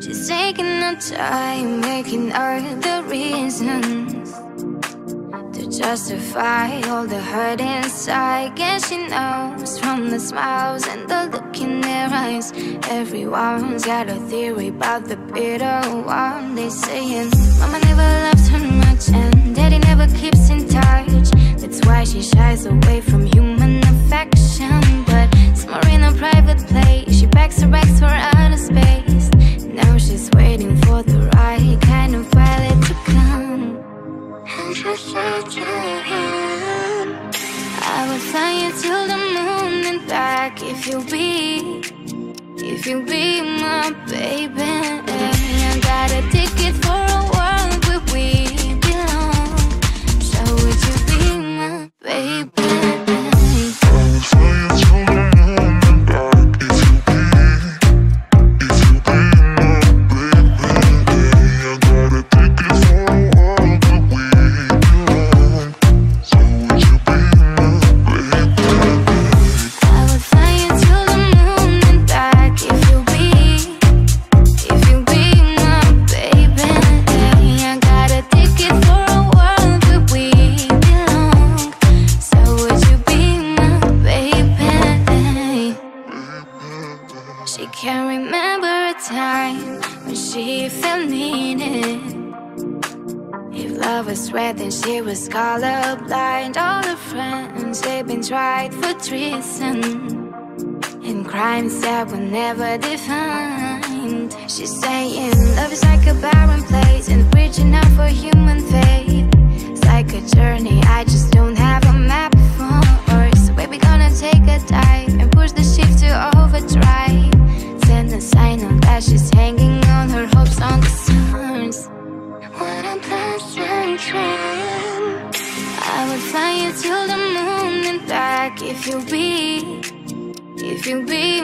She's taking her time, making all the reasons to justify all the hurt inside. Guess she knows from the smiles and the look in their eyes. Everyone's got a theory about the bitter one. They're saying, Mama never loves her much, and Daddy never keeps in touch. That's why she shies away from human affection. But somewhere in a private place, she packs her bags I will fly you to the moon and back if you'll be, if you'll be my baby. She can't remember a time when she felt needed. If love was red, then she was colorblind. All her friends, they've been tried for treason and crimes that were never defined. She's saying love is like a barren place and reaching out for human faith. It's like a journey I just don't have a map for. So baby, gonna take a dive and push the ship to overdrive. On the stars. When I'm passing train, I would fly you to the moon and back if you be, if you be